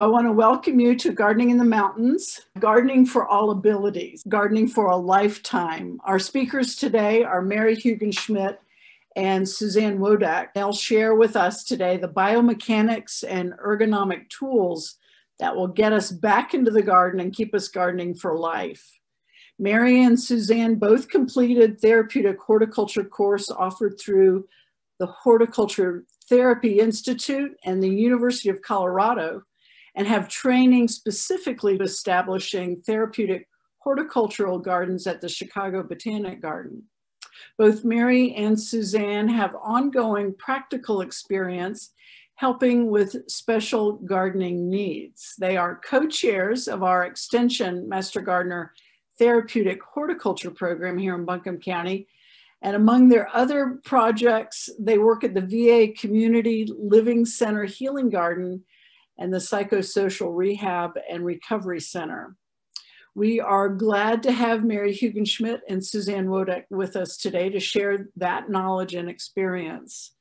I want to welcome you to Gardening in the Mountains, Gardening for All Abilities, Gardening for a Lifetime. Our speakers today are Mary Hugenschmidt and Suzanne Wodak. They'll share with us today the biomechanics and ergonomic tools that will get us back into the garden and keep us gardening for life. Mary and Suzanne both completed therapeutic horticulture course offered through the Horticulture Therapy Institute and the University of Colorado and have training specifically establishing therapeutic horticultural gardens at the Chicago Botanic Garden. Both Mary and Suzanne have ongoing practical experience helping with special gardening needs. They are co-chairs of our Extension Master Gardener Therapeutic Horticulture Program here in Buncombe County. And among their other projects, they work at the VA Community Living Center Healing Garden and the Psychosocial Rehab and Recovery Center. We are glad to have Mary Hugenschmidt and Suzanne Wodak with us today to share that knowledge and experience.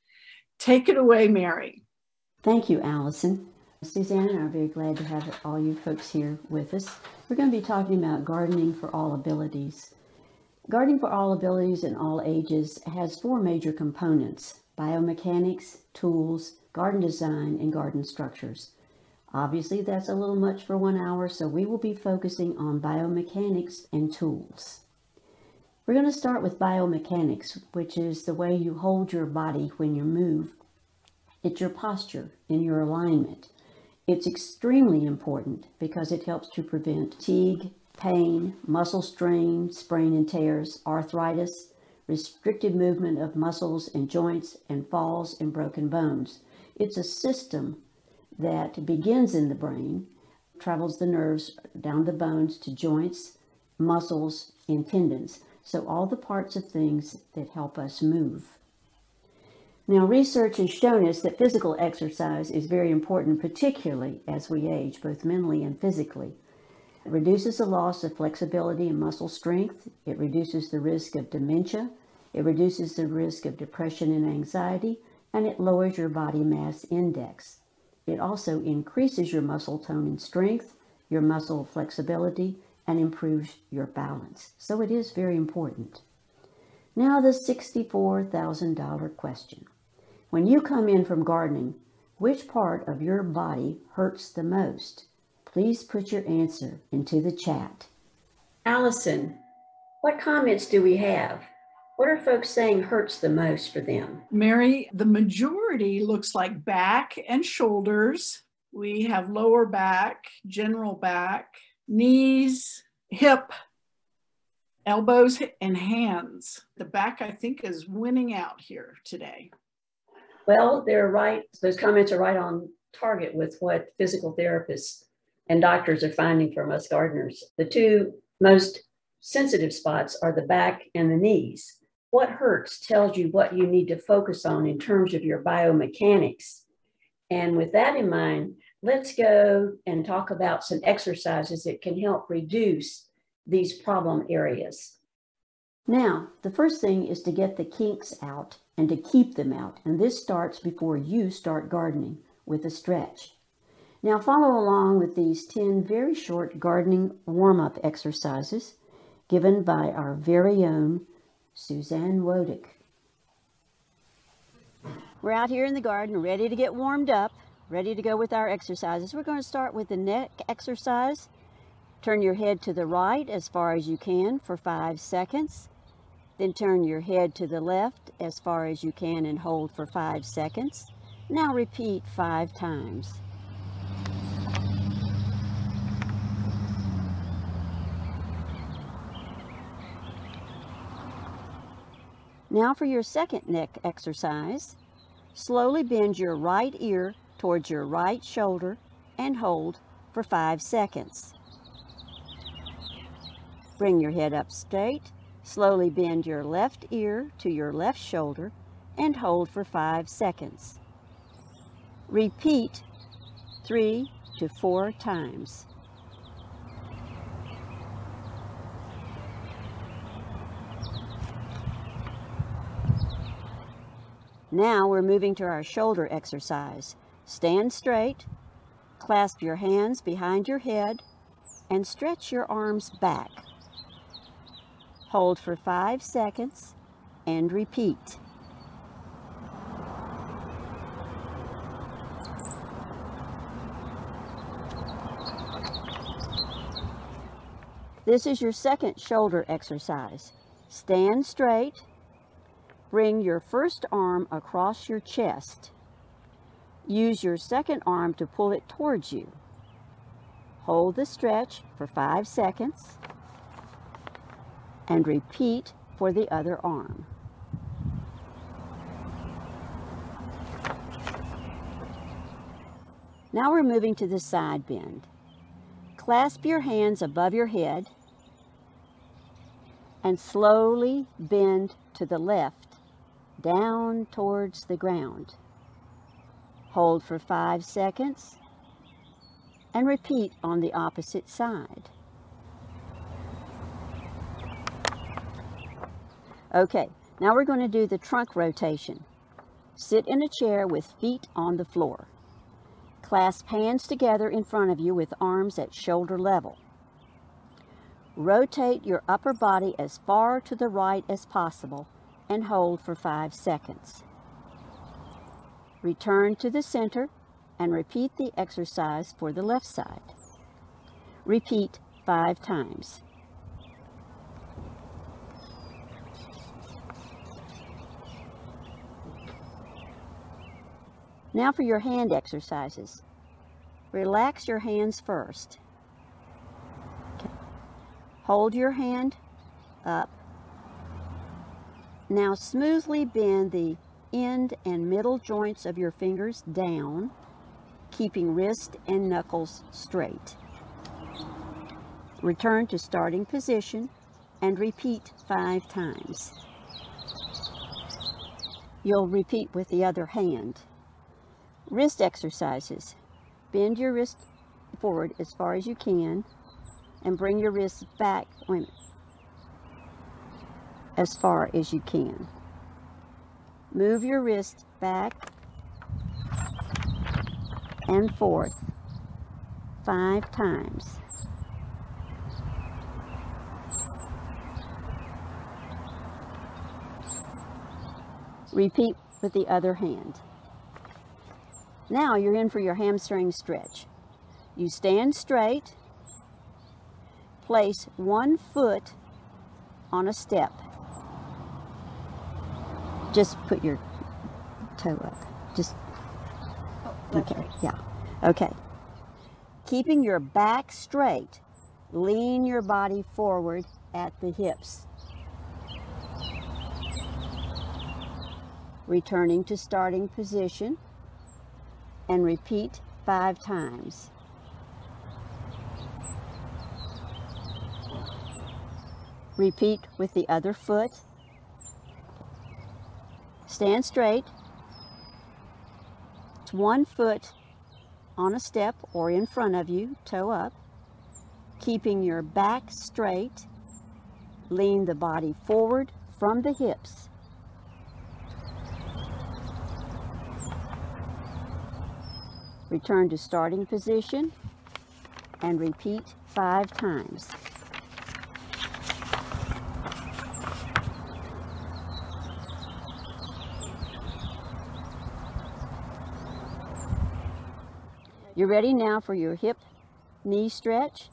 Take it away, Mary. Thank you, Allison. Suzanne and I are very glad to have all you folks here with us. We're going to be talking about gardening for all abilities. Gardening for all abilities and all ages has four major components, biomechanics, tools, garden design, and garden structures. Obviously, that's a little much for one hour, so we will be focusing on biomechanics and tools. We're going to start with biomechanics, which is the way you hold your body when you move. It's your posture and your alignment. It's extremely important because it helps to prevent fatigue, pain, muscle strain, sprain and tears, arthritis, restricted movement of muscles and joints, and falls and broken bones. It's a system that begins in the brain, travels the nerves down the bones to joints, muscles, and tendons. So all the parts of things that help us move. Now, research has shown us that physical exercise is very important, particularly as we age, both mentally and physically. It reduces the loss of flexibility and muscle strength. It reduces the risk of dementia. It reduces the risk of depression and anxiety, and it lowers your body mass index. It also increases your muscle tone and strength, your muscle flexibility, and improves your balance. So it is very important. Now the $64,000 question. When you come in from gardening, which part of your body hurts the most? Please put your answer into the chat. Allison, what comments do we have? What are folks saying hurts the most for them? Mary, the majority looks like back and shoulders. We have lower back, general back, knees, hip, elbows, and hands. The back, I think, is winning out here today. Well, they're right. Those comments are right on target with what physical therapists and doctors are finding from us gardeners. The two most sensitive spots are the back and the knees what hurts tells you what you need to focus on in terms of your biomechanics. And with that in mind, let's go and talk about some exercises that can help reduce these problem areas. Now, the first thing is to get the kinks out and to keep them out. And this starts before you start gardening with a stretch. Now follow along with these 10 very short gardening warm-up exercises given by our very own Suzanne Wodak. We're out here in the garden ready to get warmed up, ready to go with our exercises. We're going to start with the neck exercise. Turn your head to the right as far as you can for five seconds. Then turn your head to the left as far as you can and hold for five seconds. Now repeat five times. Now for your second neck exercise. Slowly bend your right ear towards your right shoulder and hold for five seconds. Bring your head up straight. Slowly bend your left ear to your left shoulder and hold for five seconds. Repeat three to four times. Now we're moving to our shoulder exercise. Stand straight, Clasp your hands behind your head and stretch your arms back. Hold for five seconds and repeat. This is your second shoulder exercise. Stand straight. Bring your first arm across your chest. Use your second arm to pull it towards you. Hold the stretch for five seconds and repeat for the other arm. Now we're moving to the side bend. Clasp your hands above your head and slowly bend to the left, down towards the ground. Hold for five seconds and repeat on the opposite side. Okay, now we're going to do the trunk rotation. Sit in a chair with feet on the floor. Clasp hands together in front of you with arms at shoulder level. Rotate your upper body as far to the right as possible and hold for five seconds. Return to the center and repeat the exercise for the left side. Repeat five times. Now for your hand exercises. Relax your hands first. Okay. Hold your hand up. Now smoothly bend the end and middle joints of your fingers down, keeping wrist and knuckles straight. Return to starting position and repeat five times. You'll repeat with the other hand. Wrist exercises. Bend your wrist forward as far as you can and bring your wrist back wait, as far as you can. Move your wrist back and forth five times. Repeat with the other hand. Now you're in for your hamstring stretch. You stand straight, place one foot on a step. Just put your toe up. Just, Oh, okay, yeah, okay. Keeping your back straight, lean your body forward at the hips. Returning to starting position and repeat five times. Repeat with the other foot. Stand straight. It's one foot on a step or in front of you, toe up, keeping your back straight. Lean the body forward from the hips. Return to starting position and repeat five times. You're ready now for your hip knee stretch.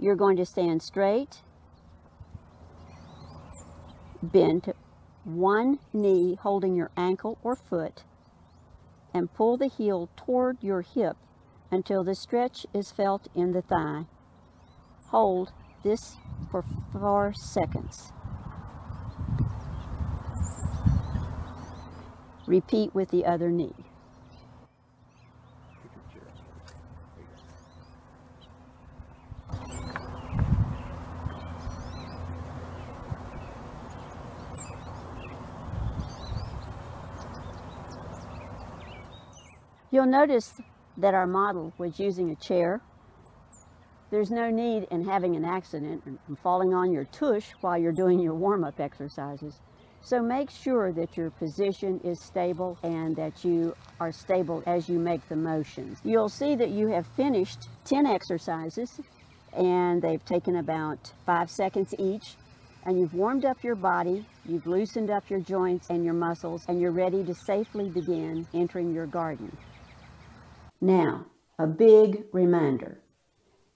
You're going to stand straight, bend one knee holding your ankle or foot, and pull the heel toward your hip until the stretch is felt in the thigh. Hold this for four seconds. Repeat with the other knee. You'll notice that our model was using a chair. There's no need in having an accident and falling on your tush while you're doing your warm-up exercises. So make sure that your position is stable and that you are stable as you make the motions. You'll see that you have finished 10 exercises and they've taken about five seconds each and you've warmed up your body, you've loosened up your joints and your muscles, and you're ready to safely begin entering your garden. Now, a big reminder.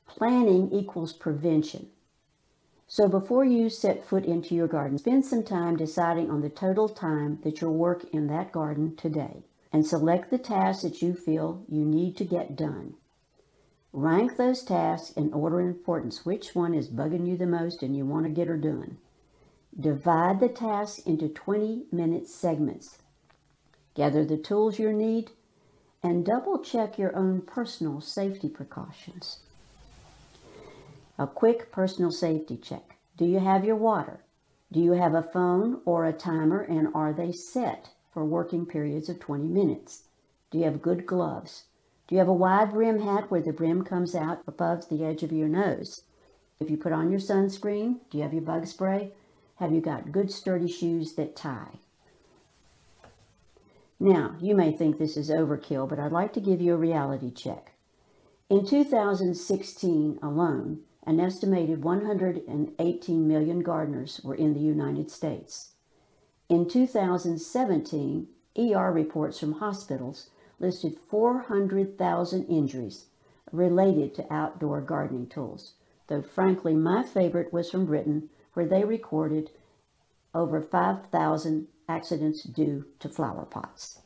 Planning equals prevention. So before you set foot into your garden, spend some time deciding on the total time that you'll work in that garden today and select the tasks that you feel you need to get done. Rank those tasks in order of importance. Which one is bugging you the most and you want to get her done? Divide the tasks into 20 minute segments. Gather the tools you need and double check your own personal safety precautions. A quick personal safety check. Do you have your water? Do you have a phone or a timer and are they set for working periods of 20 minutes? Do you have good gloves? Do you have a wide brim hat where the brim comes out above the edge of your nose? If you put on your sunscreen, do you have your bug spray? Have you got good sturdy shoes that tie? Now, you may think this is overkill, but I'd like to give you a reality check. In 2016 alone, an estimated 118 million gardeners were in the United States. In 2017, ER reports from hospitals listed 400,000 injuries related to outdoor gardening tools, though frankly my favorite was from Britain where they recorded over 5,000 accidents due to flower pots.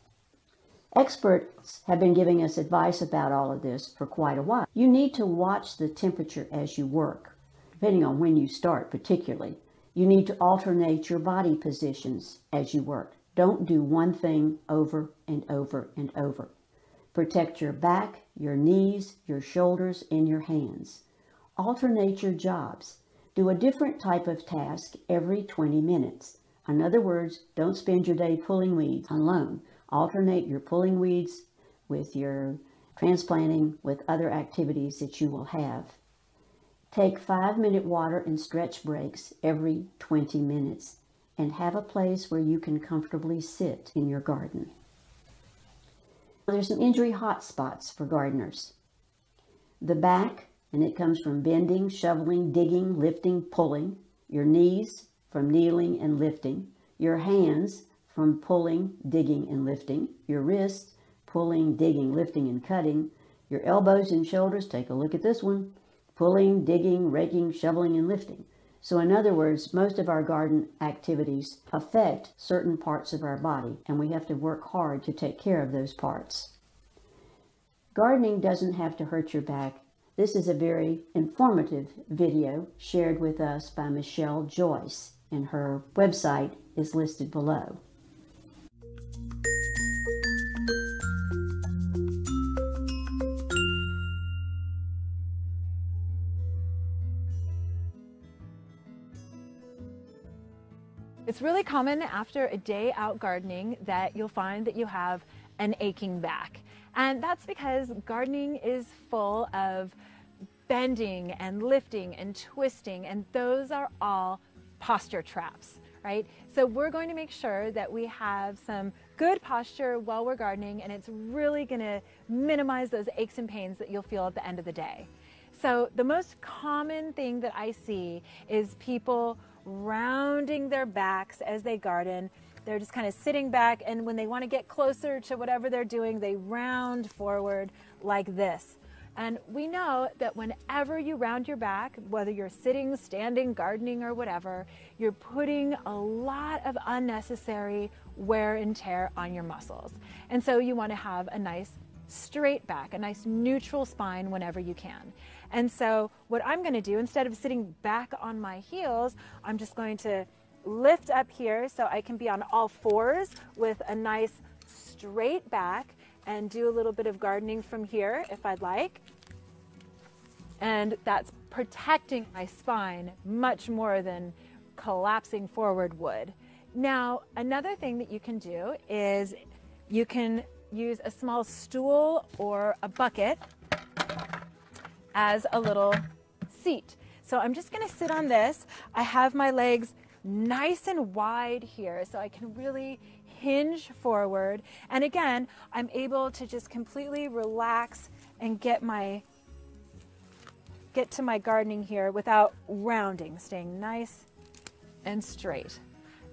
Experts have been giving us advice about all of this for quite a while. You need to watch the temperature as you work, depending on when you start particularly. You need to alternate your body positions as you work. Don't do one thing over and over and over. Protect your back, your knees, your shoulders, and your hands. Alternate your jobs. Do a different type of task every 20 minutes. In other words, don't spend your day pulling weeds alone. Alternate your pulling weeds with your transplanting with other activities that you will have. Take five minute water and stretch breaks every 20 minutes and have a place where you can comfortably sit in your garden. There's some injury hot spots for gardeners. The back, and it comes from bending, shoveling, digging, lifting, pulling. Your knees from kneeling and lifting. Your hands from pulling, digging, and lifting. Your wrists, pulling, digging, lifting, and cutting. Your elbows and shoulders, take a look at this one, pulling, digging, raking, shoveling, and lifting. So in other words, most of our garden activities affect certain parts of our body, and we have to work hard to take care of those parts. Gardening doesn't have to hurt your back. This is a very informative video shared with us by Michelle Joyce, and her website is listed below. It's really common after a day out gardening that you'll find that you have an aching back. And that's because gardening is full of bending and lifting and twisting, and those are all posture traps, right? So we're going to make sure that we have some good posture while we're gardening, and it's really gonna minimize those aches and pains that you'll feel at the end of the day. So the most common thing that I see is people rounding their backs as they garden. They're just kind of sitting back, and when they want to get closer to whatever they're doing, they round forward like this. And we know that whenever you round your back, whether you're sitting, standing, gardening, or whatever, you're putting a lot of unnecessary wear and tear on your muscles. And so you want to have a nice straight back, a nice neutral spine whenever you can. And so what I'm gonna do, instead of sitting back on my heels, I'm just going to lift up here so I can be on all fours with a nice straight back and do a little bit of gardening from here if I'd like. And that's protecting my spine much more than collapsing forward would. Now, another thing that you can do is you can use a small stool or a bucket as a little seat. So I'm just gonna sit on this. I have my legs nice and wide here so I can really hinge forward. And again, I'm able to just completely relax and get my get to my gardening here without rounding, staying nice and straight.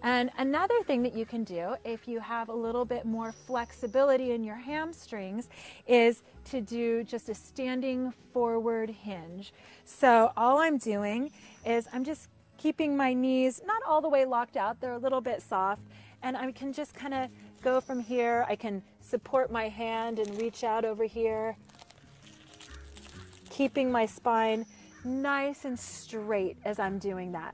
And another thing that you can do if you have a little bit more flexibility in your hamstrings is to do just a standing forward hinge. So all I'm doing is I'm just keeping my knees not all the way locked out, they're a little bit soft, and I can just kind of go from here. I can support my hand and reach out over here, keeping my spine nice and straight as I'm doing that.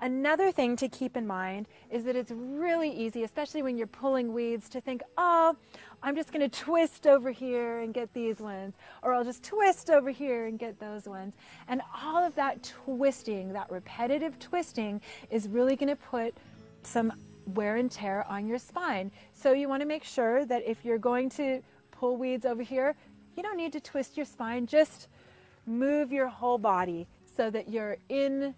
Another thing to keep in mind is that it's really easy, especially when you're pulling weeds, to think, oh, I'm just going to twist over here and get these ones, or I'll just twist over here and get those ones. And all of that twisting, that repetitive twisting, is really going to put some wear and tear on your spine. So you want to make sure that if you're going to pull weeds over here, you don't need to twist your spine, just move your whole body so that you're in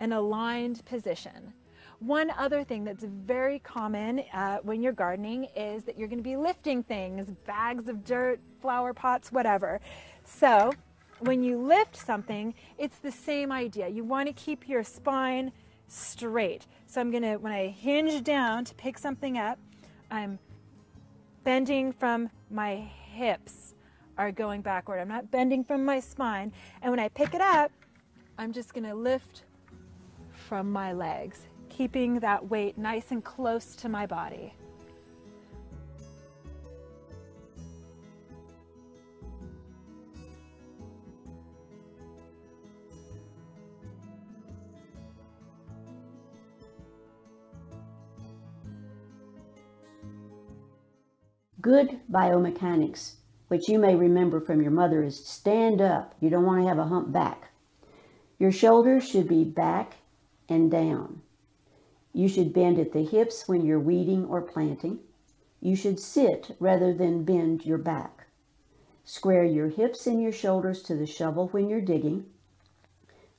an aligned position. One other thing that's very common uh, when you're gardening is that you're going to be lifting things, bags of dirt, flower pots, whatever. So when you lift something, it's the same idea. You want to keep your spine straight. So I'm to, when I hinge down to pick something up, I'm bending from my hips are going backward. I'm not bending from my spine. And when I pick it up, I'm just to lift from my legs, keeping that weight nice and close to my body. Good biomechanics, which you may remember from your mother, is stand up. You don't want to have a hump back. Your shoulders should be back and down. You should bend at the hips when you're weeding or planting. You should sit rather than bend your back. Square your hips and your shoulders to the shovel when you're digging.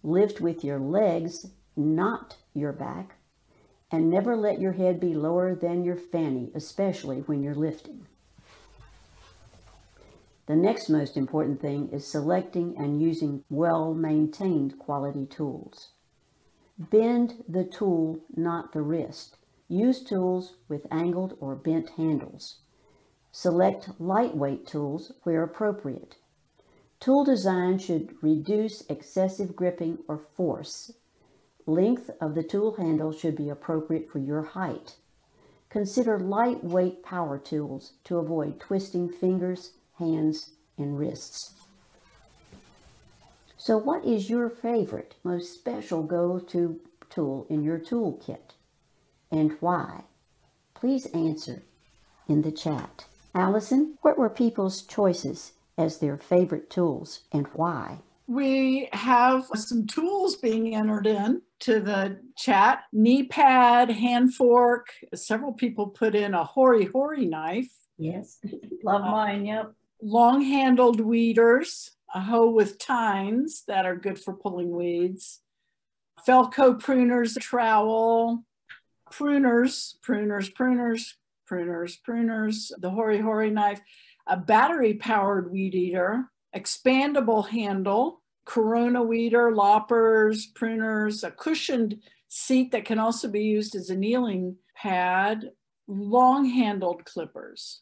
Lift with your legs, not your back. And never let your head be lower than your fanny, especially when you're lifting. The next most important thing is selecting and using well-maintained quality tools. Bend the tool, not the wrist. Use tools with angled or bent handles. Select lightweight tools where appropriate. Tool design should reduce excessive gripping or force. Length of the tool handle should be appropriate for your height. Consider lightweight power tools to avoid twisting fingers, hands, and wrists. So what is your favorite, most special go-to tool in your toolkit and why? Please answer in the chat. Allison, what were people's choices as their favorite tools and why? We have some tools being entered in to the chat. Knee pad, hand fork. Several people put in a hori hori knife. Yes, love mine, yep. Long handled weeders, a hoe with tines that are good for pulling weeds, Felco pruners, trowel, pruners, pruners, pruners, pruners, pruners, the hori hori knife, a battery powered weed eater, expandable handle, corona weeder, loppers, pruners, a cushioned seat that can also be used as a kneeling pad, long handled clippers.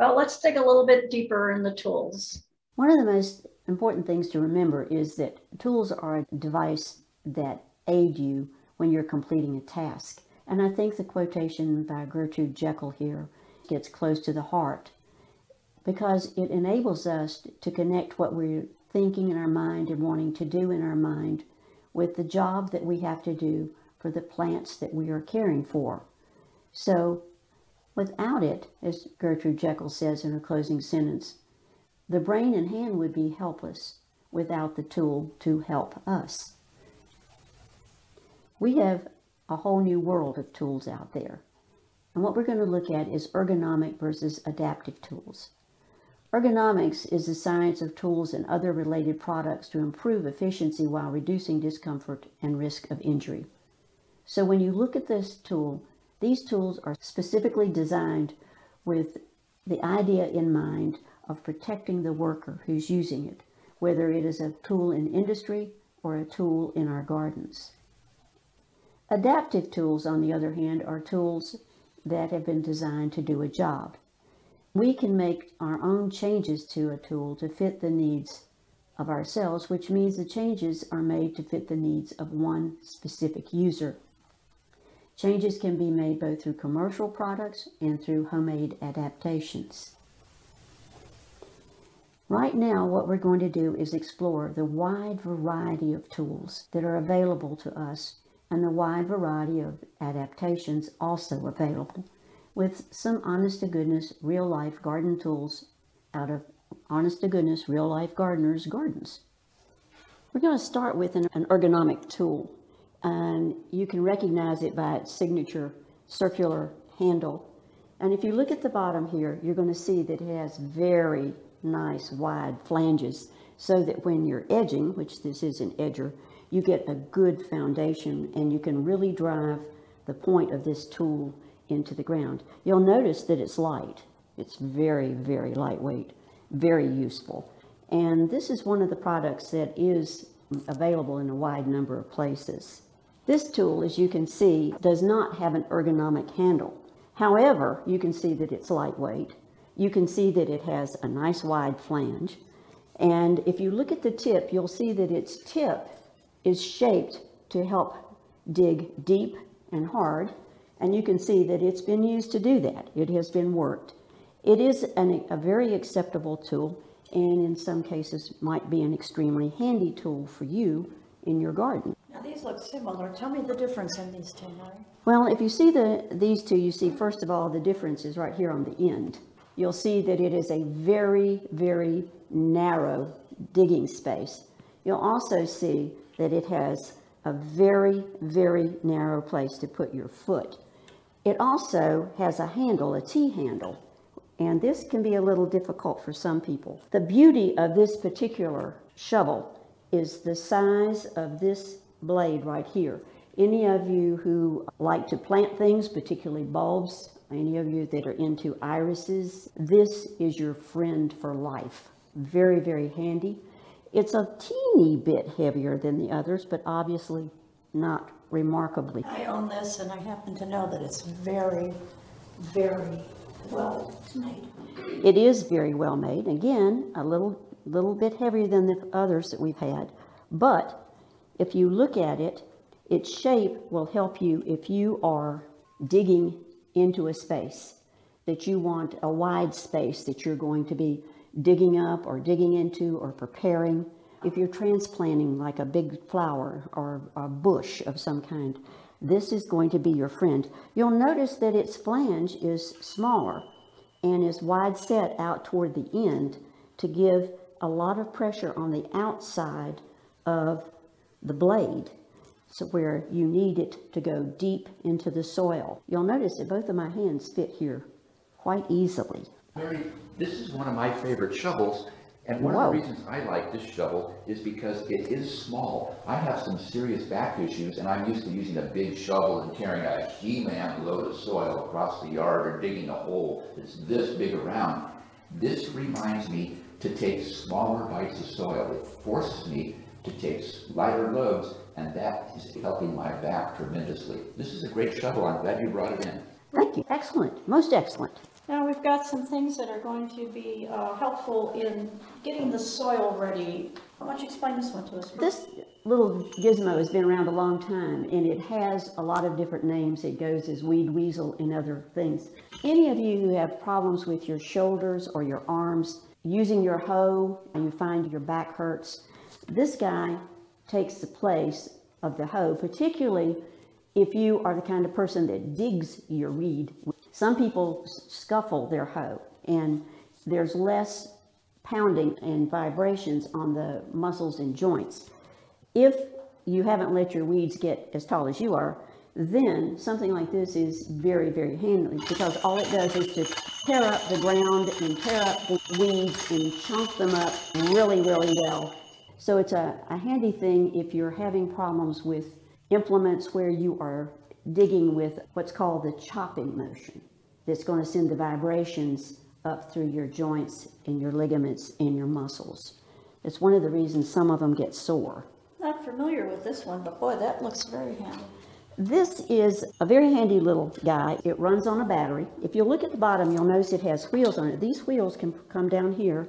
Well, let's dig a little bit deeper in the tools. One of the most important things to remember is that tools are a device that aid you when you're completing a task. And I think the quotation by Gertrude Jekyll here gets close to the heart because it enables us to connect what we're thinking in our mind and wanting to do in our mind with the job that we have to do for the plants that we are caring for. So without it, as Gertrude Jekyll says in her closing sentence, the brain and hand would be helpless without the tool to help us. We have a whole new world of tools out there. And what we're going to look at is ergonomic versus adaptive tools. Ergonomics is the science of tools and other related products to improve efficiency while reducing discomfort and risk of injury. So when you look at this tool, these tools are specifically designed with the idea in mind of protecting the worker who's using it, whether it is a tool in industry or a tool in our gardens. Adaptive tools, on the other hand, are tools that have been designed to do a job. We can make our own changes to a tool to fit the needs of ourselves, which means the changes are made to fit the needs of one specific user. Changes can be made both through commercial products and through homemade adaptations. Right now, what we're going to do is explore the wide variety of tools that are available to us and the wide variety of adaptations also available with some honest to goodness real life garden tools out of honest to goodness real life gardeners gardens. We're going to start with an, ergonomic tool and you can recognize it by its signature circular handle. And if you look at the bottom here, you're going to see that it has very nice wide flanges so that when you're edging, which this is an edger, you get a good foundation and you can really drive the point of this tool into the ground. You'll notice that it's light. It's very, very lightweight, very useful. And this is one of the products that is available in a wide number of places. This tool, as you can see, does not have an ergonomic handle. However, you can see that it's lightweight. You can see that it has a nice wide flange. And if you look at the tip, you'll see that its tip is shaped to help dig deep and hard. And you can see that it's been used to do that. It has been worked. It is an, a very acceptable tool and in some cases might be an extremely handy tool for you in your garden. These look similar. Tell me the difference in these two, Mary. Well, if you see the these two, you see first of all the difference is right here on the end. You'll see that it is a very, very narrow digging space. You'll also see that it has a very, very narrow place to put your foot. It also has a handle, a T-handle, and this can be a little difficult for some people. The beauty of this particular shovel is the size of this blade right here. Any of you who like to plant things, particularly bulbs, any of you that are into irises, this is your friend for life. Very, very handy. It's a teeny bit heavier than the others, but obviously not remarkably. I own this and I happen to know that it's very, very well made. It is very well made. Again, a little little bit heavier than the others that we've had. But if you look at it, its shape will help you if you are digging into a space that you want a wide space that you're going to be digging up or digging into or preparing. If you're transplanting like a big flower or a bush of some kind, this is going to be your friend. You'll notice that its flange is smaller and is wide set out toward the end to give a lot of pressure on the outside of the blade so where you need it to go deep into the soil. You'll notice that both of my hands fit here quite easily. Mary, this is one of my favorite shovels, and one Whoa. of the reasons I like this shovel is because it is small. I have some serious back issues, and I'm used to using a big shovel and carrying a He-Man load of soil across the yard or digging a hole that's this big around. This reminds me to take smaller bites of soil. It forces me to take lighter loads, and that is helping my back tremendously. This is a great shovel. I'm glad you brought it in. Thank you. Excellent. Most excellent. Now we've got some things that are going to be uh, helpful in getting the soil ready. Why don't you explain this one to us? This little gizmo has been around a long time and it has a lot of different names. It goes as weed weasel and other things. Any of you who have problems with your shoulders or your arms, using your hoe and you find your back hurts, this guy takes the place of the hoe, particularly if you are the kind of person that digs your weed. Some people scuffle their hoe and there's less pounding and vibrations on the muscles and joints. If you haven't let your weeds get as tall as you are, then something like this is very, very handy because all it does is to tear up the ground and tear up the weeds and chunk them up really, really well. So it's a, a handy thing if you're having problems with implements where you are digging with what's called the chopping motion that's going to send the vibrations up through your joints and your ligaments and your muscles. It's one of the reasons some of them get sore. Not familiar with this one, but boy, that looks very handy. This is a very handy little guy. It runs on a battery. If you look at the bottom, you'll notice it has wheels on it. These wheels can come down here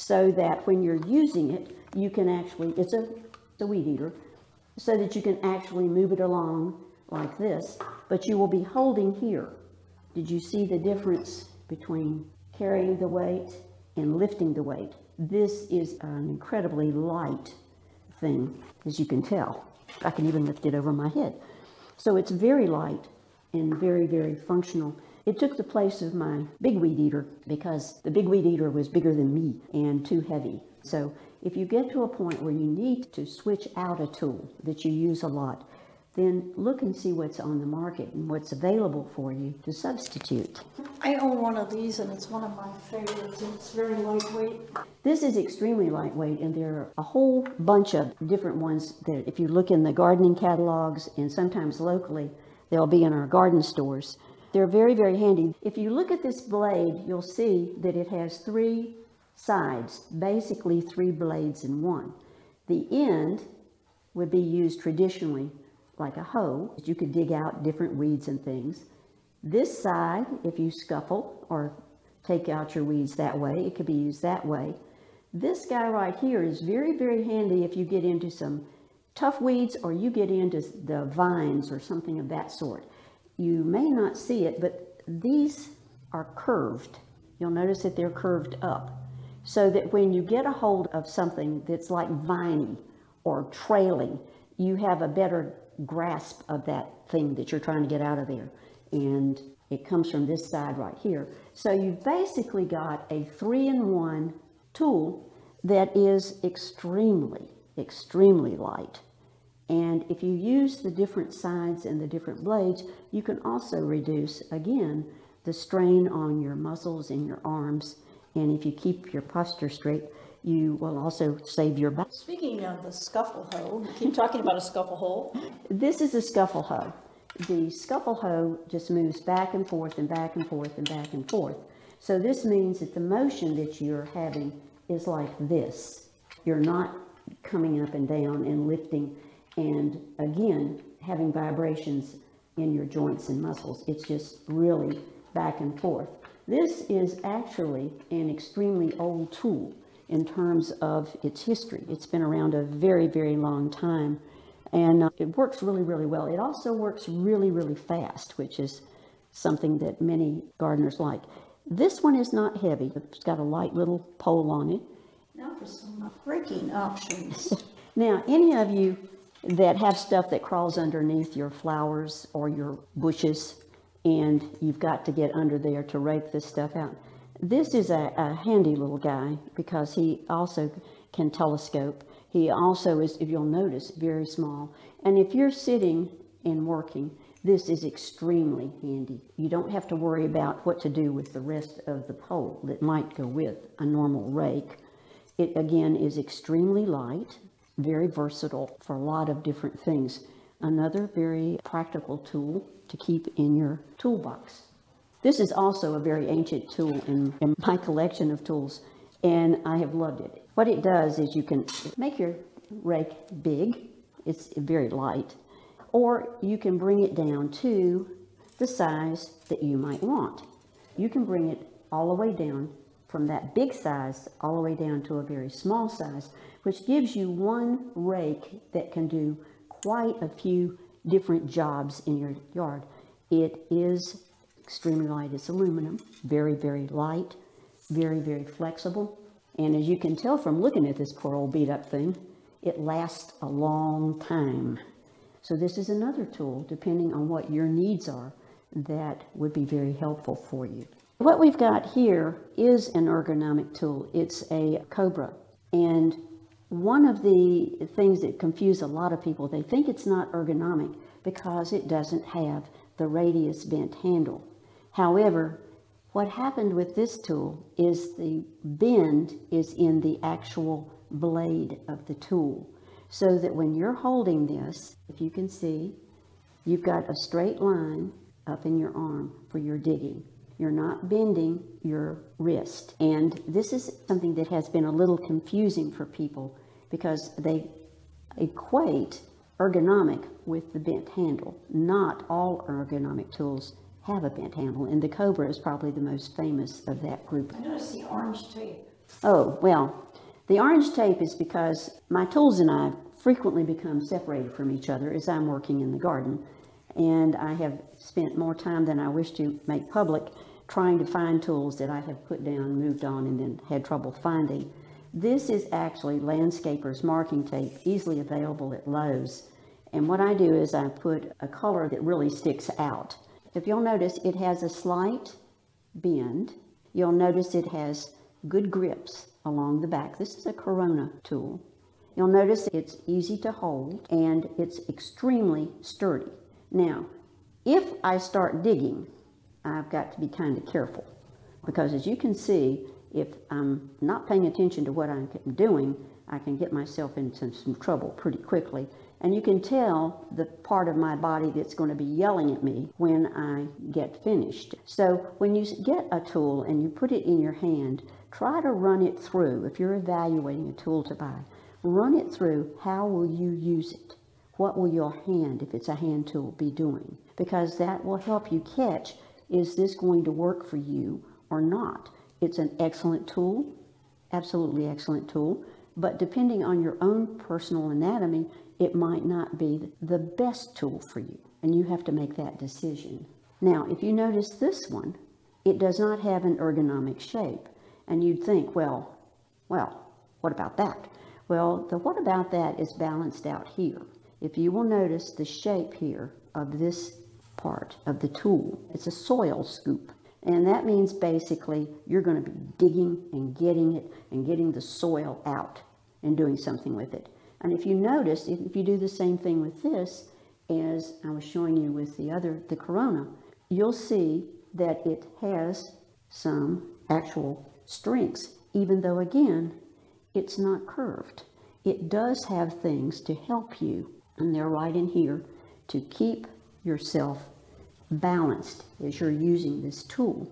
so that when you're using it, you can actually, it's a, it's a weed eater, so that you can actually move it along like this, but you will be holding here. Did you see the difference between carrying the weight and lifting the weight? This is an incredibly light thing, as you can tell. I can even lift it over my head. So it's very light and very, very functional. It took the place of my big weed eater because the big weed eater was bigger than me and too heavy. So if you get to a point where you need to switch out a tool that you use a lot, then look and see what's on the market and what's available for you to substitute. I own one of these and it's one of my favorites. It's very lightweight. This is extremely lightweight, and there are a whole bunch of different ones that, if you look in the gardening catalogs and sometimes locally, they'll be in our garden stores. They're very, very handy. If you look at this blade, you'll see that it has three sides, basically three blades in one. The end would be used traditionally like a hoe. You could dig out different weeds and things. This side, if you scuffle or take out your weeds that way, it could be used that way. This guy right here is very, very handy if you get into some tough weeds or you get into the vines or something of that sort. You may not see it, but these are curved. You'll notice that they're curved up so that when you get a hold of something that's like viney or trailing, you have a better grasp of that thing that you're trying to get out of there. And it comes from this side right here. So you've basically got a three-in-one tool that is extremely, extremely light. And if you use the different sides and the different blades, you can also reduce, again, the strain on your muscles and your arms. And if you keep your posture straight, you will also save your back. Speaking of the scuffle hoe, keep talking about a scuffle hoe. This is a scuffle hoe. The scuffle hoe just moves back and forth and back and forth and back and forth. So this means that the motion that you're having is like this. You're not coming up and down and lifting and again having vibrations in your joints and muscles. It's just really back and forth. This is actually an extremely old tool in terms of its history. It's been around a very, very long time and uh, it works really, really well. It also works really, really fast, which is something that many gardeners like. This one is not heavy. It's got a light little pole on it. Now for some raking options. now, any of you that have stuff that crawls underneath your flowers or your bushes, and you've got to get under there to rake this stuff out, this is a, a handy little guy because he also can telescope. He also is, if you'll notice, very small. And if you're sitting and working, this is extremely handy. You don't have to worry about what to do with the rest of the pole that might go with a normal rake. It again is extremely light, very versatile for a lot of different things. Another very practical tool to keep in your toolbox. This is also a very ancient tool in, in my collection of tools, and I have loved it. What it does is you can make your rake big, it's very light, or you can bring it down to the size that you might want. You can bring it all the way down from that big size all the way down to a very small size, which gives you one rake that can do quite a few different jobs in your yard. It is extremely light. It's aluminum, very, very light, very, very flexible. And as you can tell from looking at this poor old beat up thing, it lasts a long time. So this is another tool, depending on what your needs are, that would be very helpful for you. What we've got here is an ergonomic tool. It's a Cobra. And one of the things that confuse a lot of people, they think it's not ergonomic because it doesn't have the radius bent handle. However, what happened with this tool is the bend is in the actual blade of the tool. so that when you're holding this, if you can see, you've got a straight line up in your arm for your digging. You're not bending your wrist. And this is something that has been a little confusing for people because they equate ergonomic with the bent handle. Not all ergonomic tools have a bent handle, and the Cobra is probably the most famous of that group. I noticed the orange tape. Oh, well, the orange tape is because my tools and I frequently become separated from each other as I'm working in the garden. And I have spent more time than I wish to make public trying to find tools that I have put down, moved on, and then had trouble finding. This is actually landscaper's marking tape, easily available at Lowe's. And what I do is I put a color that really sticks out. If you'll notice, it has a slight bend. You'll notice it has good grips along the back. This is a Corona tool. You'll notice it's easy to hold and it's extremely sturdy. Now, if I start digging, I've got to be kind of careful because as you can see, if I'm not paying attention to what I'm doing, I can get myself into some trouble pretty quickly. And you can tell the part of my body that's going to be yelling at me when I get finished. So when you get a tool and you put it in your hand, try to run it through. If you're evaluating a tool to buy, run it through. How will you use it? What will your hand, if it's a hand tool, be doing? Because that will help you catch, is this going to work for you or not? It's an excellent tool, absolutely excellent tool, but depending on your own personal anatomy, it might not be the best tool for you, and you have to make that decision. Now, if you notice this one, it does not have an ergonomic shape, and you'd think, well, well, what about that? Well, the what about that is balanced out here. If you will notice the shape here of this part of the tool, it's a soil scoop. And that means basically you're going to be digging and getting it and getting the soil out and doing something with it. And if you notice, if you do the same thing with this, as I was showing you with the other, the Corona, you'll see that it has some actual strengths, even though again, it's not curved. It does have things to help you, and they're right in here, to keep yourself balanced as you're using this tool.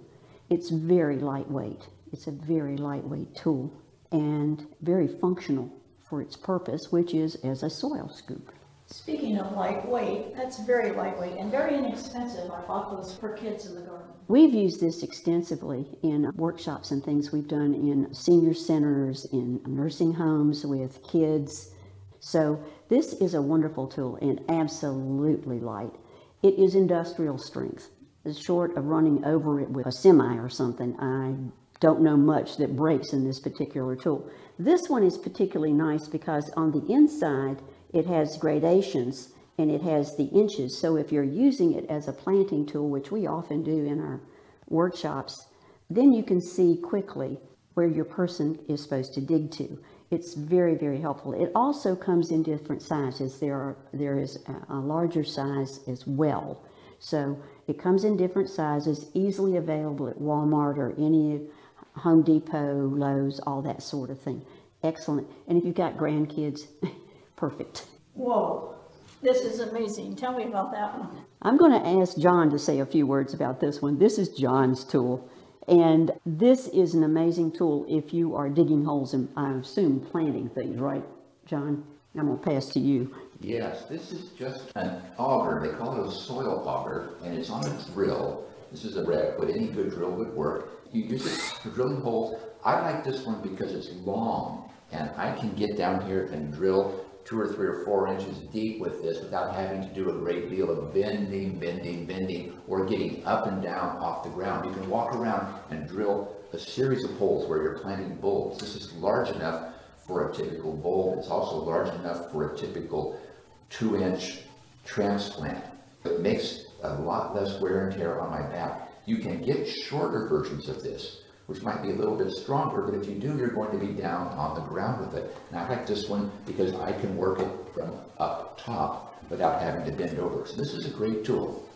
It's very lightweight. It's a very lightweight tool and very functional for its purpose, which is as a soil scoop. Speaking of lightweight, that's very lightweight and very inexpensive. I bought those for kids in the garden. We've used this extensively in workshops and things we've done in senior centers, in nursing homes with kids. So this is a wonderful tool and absolutely light. It is industrial strength. Short of running over it with a semi or something, I don't know much that breaks in this particular tool. This one is particularly nice because on the inside it has gradations and it has the inches. So if you're using it as a planting tool, which we often do in our workshops, then you can see quickly where your person is supposed to dig to. It's very, very helpful. It also comes in different sizes. There, are, there is a, a larger size as well. So it comes in different sizes, easily available at Walmart or any Home Depot, Lowe's, all that sort of thing. Excellent. And if you've got grandkids, perfect. Whoa, this is amazing. Tell me about that one. I'm going to ask John to say a few words about this one. This is John's tool. And this is an amazing tool if you are digging holes and I assume planting things, right, John? I'm going to pass to you. Yes, this is just an auger. They call it a soil auger, and it's on a drill. This is a red, but any good drill would work. You use it for drilling holes. I like this one because it's long, and I can get down here and drill two or three or four inches deep with this without having to do a great deal of bending, bending, bending, or getting up and down off the ground. You can walk around and drill a series of holes where you're planting bulbs. This is large enough for a typical bulb. It's also large enough for a typical two-inch transplant. It makes a lot less wear and tear on my back. You can get shorter versions of this which might be a little bit stronger, but if you do, you're going to be down on the ground with it. And I like this one because I can work it from up top without having to bend over. So this is a great tool.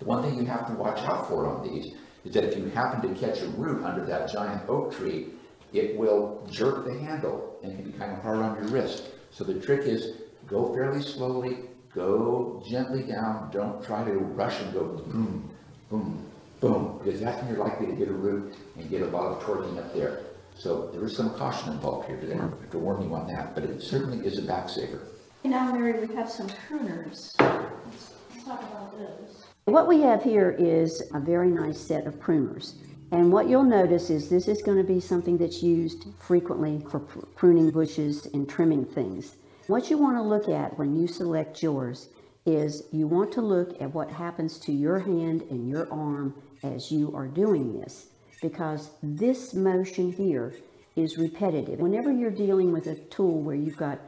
The one thing you have to watch out for on these is that if you happen to catch a root under that giant oak tree, it will jerk the handle and it can be kind of hard on your wrist. So the trick is go fairly slowly, go gently down, don't try to rush and go boom, boom, boom, because that's when you're likely to get a root and get a lot of torquing up there. So there is some caution involved here today, I have to warn you on that, but it certainly is a back saver. Now, Mary, we have some pruners. Let's let's talk about those. What we have here is a very nice set of pruners. And what you'll notice is this is going to be something that's used frequently for pr- pruning bushes and trimming things. What you want to look at when you select yours is you want to look at what happens to your hand and your arm as you are doing this because this motion here is repetitive. Whenever you're dealing with a tool where you've got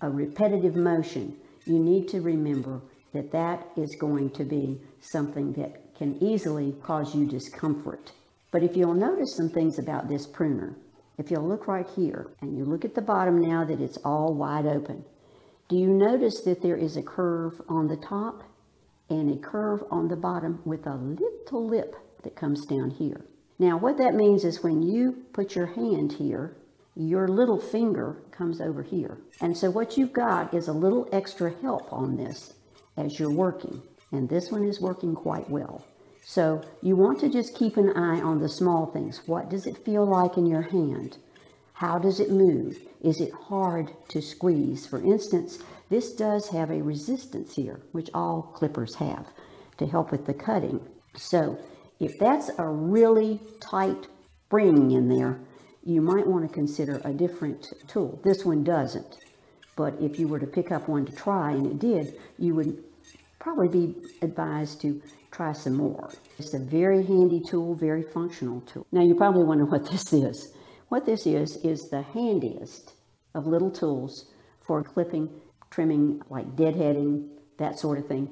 a repetitive motion, you need to remember that that is going to be something that can easily cause you discomfort. But if you'll notice some things about this pruner, if you'll look right here and you look at the bottom now that it's all wide open, do you notice that there is a curve on the top and a curve on the bottom with a little lip that comes down here? Now, what that means is when you put your hand here, your little finger comes over here. And so what you've got is a little extra help on this as you're working. And this one is working quite well. So you want to just keep an eye on the small things. What does it feel like in your hand? How does it move? Is it hard to squeeze? For instance, this does have a resistance here, which all clippers have to help with the cutting. So if that's a really tight spring in there, you might want to consider a different tool. This one doesn't. But if you were to pick up one to try and it did, you would probably be advised to try some more. It's a very handy tool, very functional tool. Now you probably wonder what this is. What this is, is the handiest of little tools for clipping, trimming, like deadheading, that sort of thing,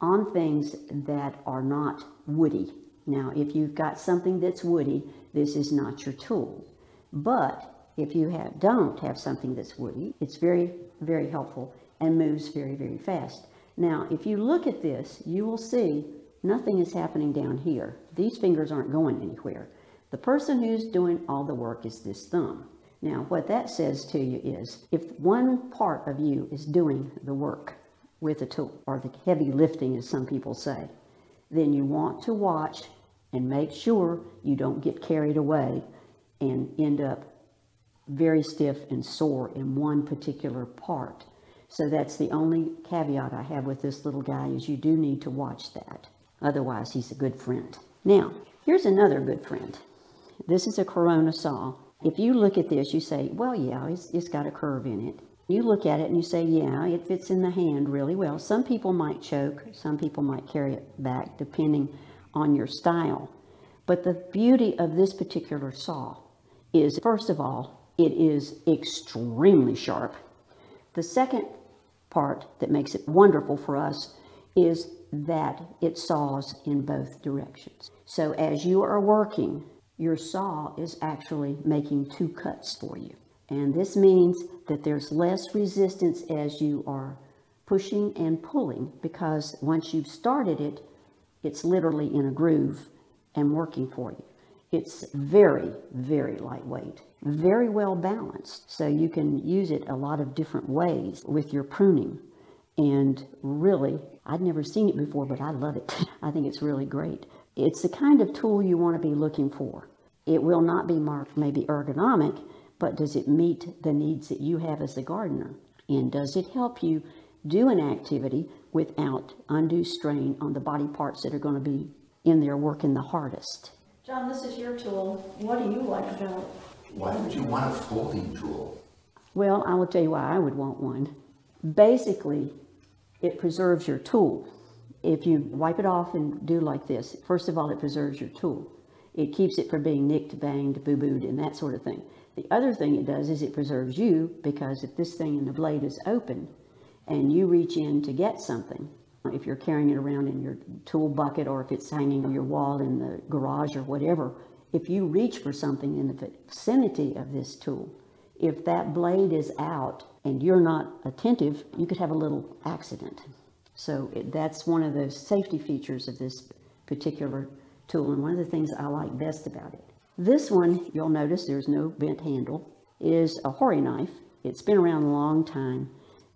on things that are not woody. Now, if you've got something that's woody, this is not your tool. But if you have, don't have something that's woody, it's very, very helpful and moves very, very fast. Now, if you look at this, you will see nothing is happening down here. These fingers aren't going anywhere. The person who's doing all the work is this thumb. Now, what that says to you is if one part of you is doing the work with a tool, or the heavy lifting, as some people say, then you want to watch and make sure you don't get carried away and end up very stiff and sore in one particular part. So that's the only caveat I have with this little guy is you do need to watch that. Otherwise, he's a good friend. Now, here's another good friend. This is a Corona saw. If you look at this, you say, well, yeah, it's, it's got a curve in it. You look at it and you say, yeah, it fits in the hand really well. Some people might choke, some people might carry it back, depending on your style. But the beauty of this particular saw is, first of all, it is extremely sharp. The second part that makes it wonderful for us is that it saws in both directions. So as you are working, your saw is actually making two cuts for you. And this means that there's less resistance as you are pushing and pulling because once you've started it, it's literally in a groove and working for you. It's very, very lightweight, very well balanced. So you can use it a lot of different ways with your pruning. And really, I'd never seen it before, but I love it. I think it's really great. It's the kind of tool you want to be looking for. It will not be marked maybe ergonomic, but does it meet the needs that you have as a gardener? And does it help you do an activity without undue strain on the body parts that are going to be in there working the hardest? John, this is your tool. What do you like about it? Why would you want a folding tool? Well, I will tell you why I would want one. Basically, it preserves your tool. If you wipe it off and do like this, first of all, it preserves your tool. It keeps it from being nicked, banged, boo-booed, and that sort of thing. The other thing it does is it preserves you because if this thing in the blade is open and you reach in to get something, if you're carrying it around in your tool bucket or if it's hanging on your wall in the garage or whatever, if you reach for something in the vicinity of this tool, if that blade is out and you're not attentive, you could have a little accident. So it, that's one of the safety features of this particular tool and one of the things I like best about it. This one, you'll notice there's no bent handle, is a hori knife It's been around a long time.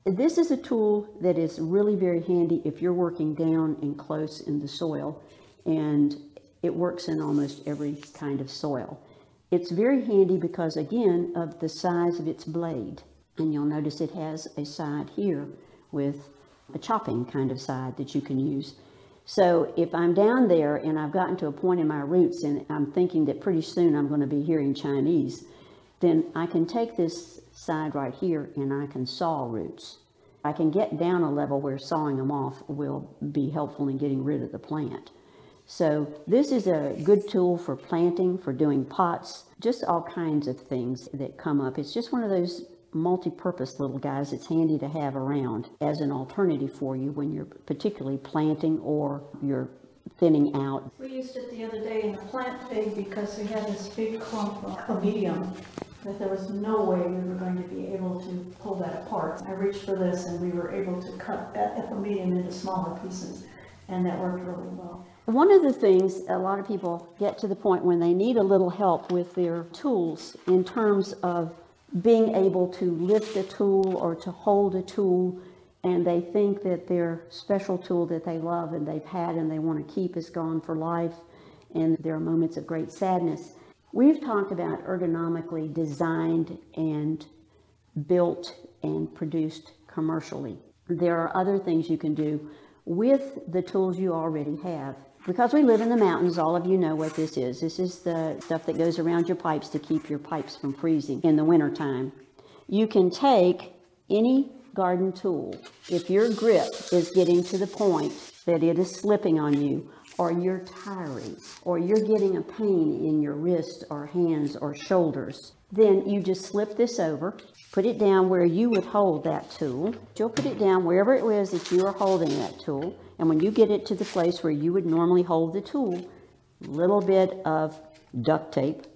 This is a tool that is really very handy if you're working down and close in the soil, and it works in almost every kind of soil. It's very handy because, again, of the size of its blade. And you'll notice it has a side here with a chopping kind of side that you can use. So if I'm down there and I've gotten to a point in my roots and I'm thinking that pretty soon I'm going to be hearing Chinese, then I can take this side right here and I can saw roots. I can get down a level where sawing them off will be helpful in getting rid of the plant. So this is a good tool for planting, for doing pots, just all kinds of things that come up. It's just one of those multi-purpose little guys it's handy to have around as an alternative for you when you're particularly planting or you're thinning out. We used it the other day in a plant bed because we had this big clump epimedium that there was no way we were going to be able to pull that apart. I reached for this and we were able to cut that epimedium into smaller pieces and that worked really well. One of the things a lot of people get to the point when they need a little help with their tools in terms of being able to lift a tool or to hold a tool and they think that their special tool that they love and they've had and they want to keep is gone for life and there are moments of great sadness. We've talked about ergonomically designed and built and produced commercially. There are other things you can do with the tools you already have because we live in the mountains, all of you know what this is. This is the stuff that goes around your pipes to keep your pipes from freezing in the wintertime. You can take any garden tool. If your grip is getting to the point that it is slipping on you, or you're tiring, or you're getting a pain in your wrist or hands or shoulders, then you just slip this over, put it down where you would hold that tool. You'll put it down wherever it was that you are holding that tool. And when you get it to the place where you would normally hold the tool, little bit of duct tape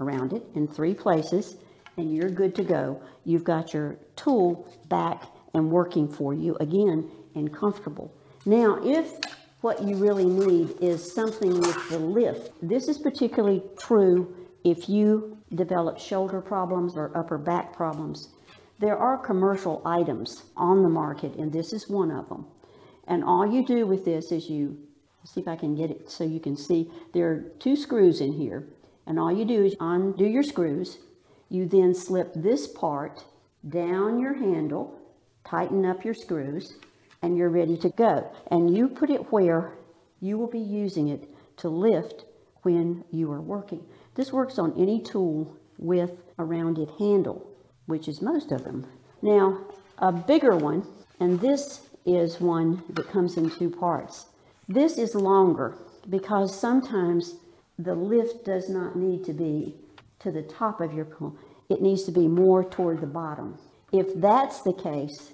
around it in three places, and you're good to go. You've got your tool back and working for you again and comfortable. Now, if what you really need is something with the lift, this is particularly true if you develop shoulder problems or upper back problems. There are commercial items on the market, and this is one of them. And all you do with this is you, see if I can get it so you can see, there are two screws in here. And all you do is undo your screws. You then slip this part down your handle, tighten up your screws, and you're ready to go. And you put it where you will be using it to lift when you are working. This works on any tool with a rounded handle, which is most of them. Now, a bigger one, and this is one that comes in two parts. This is longer because sometimes the lift does not need to be to the top of your pool. It needs to be more toward the bottom. If that's the case,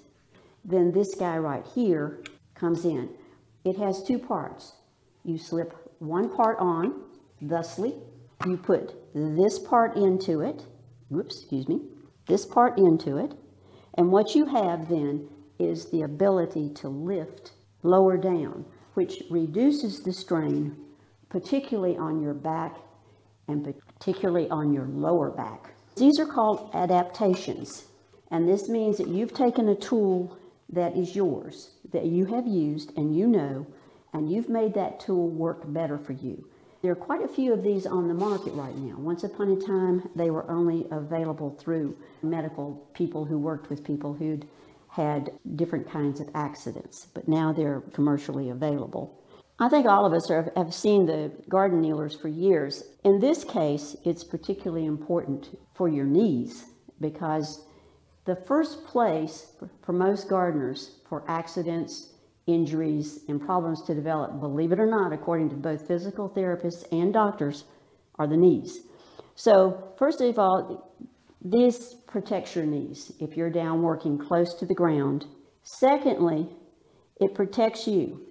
then this guy right here comes in. It has two parts. You slip one part on, thusly. You put this part into it. Whoops, excuse me. This part into it. And what you have then is the ability to lift lower down, which reduces the strain, particularly on your back and particularly on your lower back. These are called adaptations, and this means that you've taken a tool that is yours, that you have used and you know, and you've made that tool work better for you. There are quite a few of these on the market right now. Once upon a time, they were only available through medical people who worked with people who'd had different kinds of accidents, but now they're commercially available. I think all of us are, have seen the garden kneelers for years. In this case, it's particularly important for your knees because the first place for most gardeners for accidents, injuries, and problems to develop, believe it or not, according to both physical therapists and doctors, are the knees. So, first of all, this protects your knees if you're down working close to the ground. Secondly, it protects you.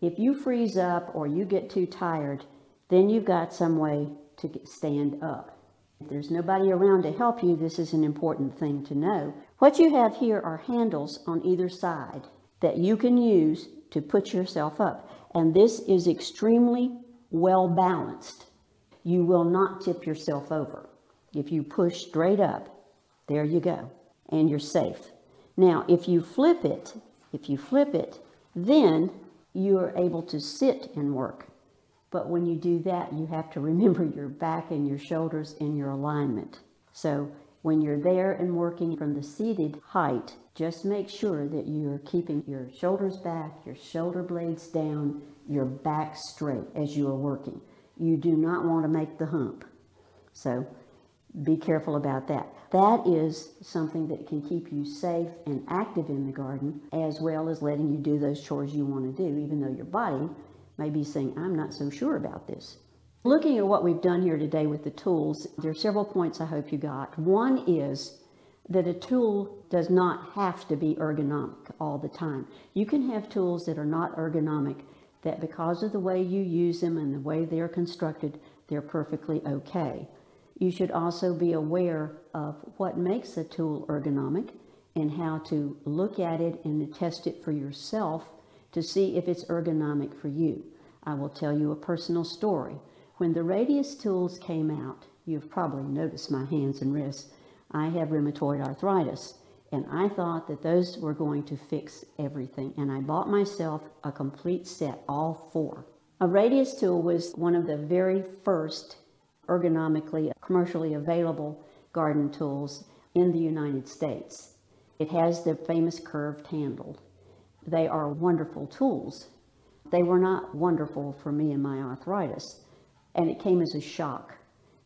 If you freeze up or you get too tired, then you've got some way to stand up. If there's nobody around to help you, this is an important thing to know. What you have here are handles on either side that you can use to put yourself up. And this is extremely well balanced. You will not tip yourself over. If you push straight up, there you go. and you're safe. Now, if you flip it, if you flip it, then you are able to sit and work. But when you do that, you have to remember your back and your shoulders and your alignment. So when you're there and working from the seated height, just make sure that you're keeping your shoulders back, your shoulder blades down, your back straight as you are working. You do not want to make the hump. So be careful about that. That is something that can keep you safe and active in the garden, as well as letting you do those chores you want to do, even though your body may be saying, I'm not so sure about this. Looking at what we've done here today with the tools, there are several points I hope you got. One is that a tool does not have to be ergonomic all the time. You can have tools that are not ergonomic that because of the way you use them and the way they're constructed, they're perfectly okay. You should also be aware of what makes a tool ergonomic and how to look at it and test it for yourself to see if it's ergonomic for you. I will tell you a personal story. When the radius tools came out, you've probably noticed my hands and wrists. I have rheumatoid arthritis, and I thought that those were going to fix everything. And I bought myself a complete set, all four. A radius tool was one of the very first ergonomically commercially available garden tools in the United States. It has the famous curved handle. They are wonderful tools. They were not wonderful for me and my arthritis, and it came as a shock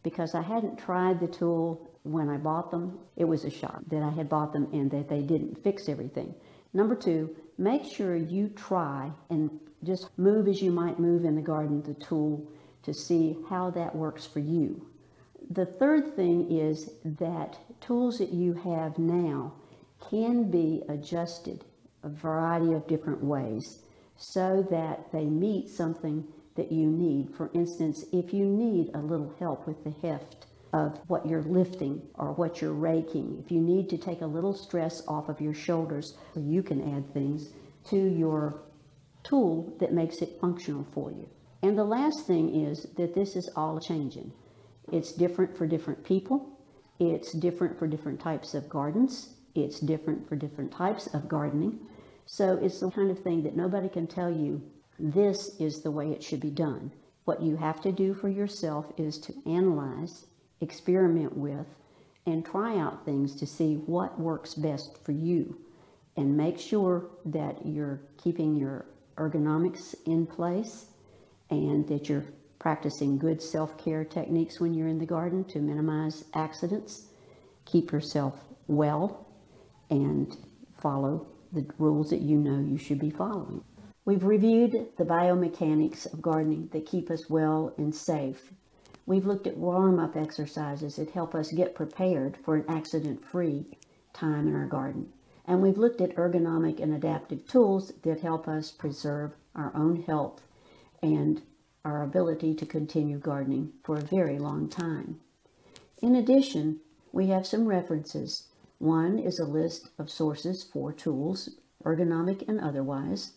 because I hadn't tried the tool when I bought them. It was a shock that I had bought them and that they didn't fix everything. Number two, make sure you try and just move as you might move in the garden the tool to see how that works for you. The third thing is that tools that you have now can be adjusted a variety of different ways so that they meet something that you need. For instance, if you need a little help with the heft of what you're lifting or what you're raking, if you need to take a little stress off of your shoulders, you can add things to your tool that makes it functional for you. And the last thing is that this is all changing. It's different for different people. It's different for different types of gardens. It's different for different types of gardening. So it's the kind of thing that nobody can tell you this is the way it should be done. What you have to do for yourself is to analyze, experiment with, and try out things to see what works best for you. And make sure that you're keeping your ergonomics in place and that you're practicing good self-care techniques when you're in the garden to minimize accidents, keep yourself well, and follow the rules that you know you should be following. We've reviewed the biomechanics of gardening that keep us well and safe. We've looked at warm-up exercises that help us get prepared for an accident-free time in our garden. And we've looked at ergonomic and adaptive tools that help us preserve our own health and our ability to continue gardening for a very long time. In addition, we have some references. One is a list of sources for tools, ergonomic and otherwise.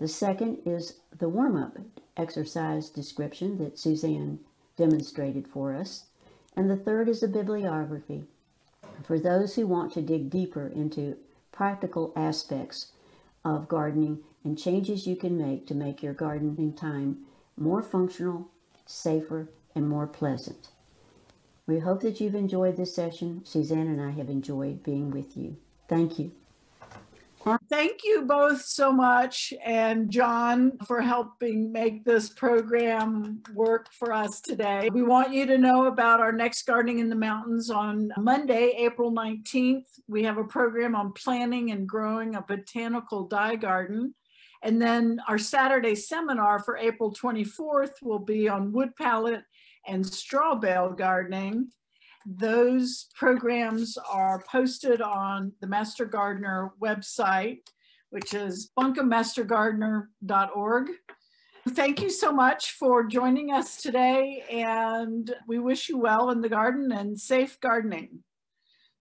The second is the warm-up exercise description that Suzanne demonstrated for us. And the third is a bibliography for those who want to dig deeper into practical aspects of gardening and changes you can make to make your gardening time more functional, safer, and more pleasant. We hope that you've enjoyed this session. Suzanne and I have enjoyed being with you. Thank you. Thank you both so much, and John, for helping make this program work for us today. We want you to know about our next Gardening in the Mountains on Monday, April 19th. We have a program on planning and growing a botanical dye garden. And then our Saturday seminar for April 24th will be on wood pallet and straw bale gardening. Those programs are posted on the Master Gardener website, which is buncombemastergardener.org. Thank you so much for joining us today, and we wish you well in the garden and safe gardening.